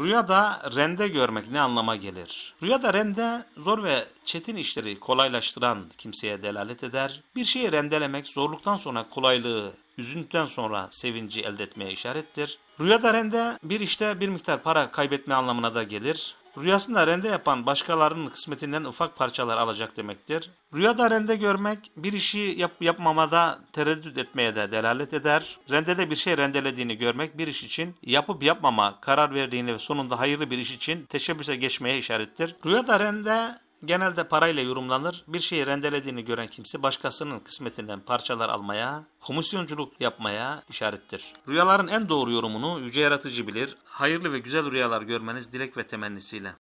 Rüyada rende görmek ne anlama gelir? Rüyada rende zor ve çetin işleri kolaylaştıran kimseye delalet eder. Bir şeyi rendelemek zorluktan sonra kolaylığı, üzüntüden sonra sevinci elde etmeye işarettir. Rüyada rende bir işte bir miktar para kaybetme anlamına da gelir. Rüyasında rende yapan başkalarının kısmetinden ufak parçalar alacak demektir. Rüyada rende görmek bir işi yap yapmamada tereddüt etmeye de delalet eder. Rendede bir şey rendelediğini görmek bir iş için yapıp yapmama karar verdiğini ve sonunda hayırlı bir iş için teşebbüse geçmeye işarettir. Rüyada rende genelde parayla yorumlanır. Bir şeyi rendelediğini gören kimse başkasının kısmetinden parçalar almaya, komisyonculuk yapmaya işarettir. Rüyaların en doğru yorumunu yüce yaratıcı bilir. Hayırlı ve güzel rüyalar görmeniz dilek ve temennisiyle.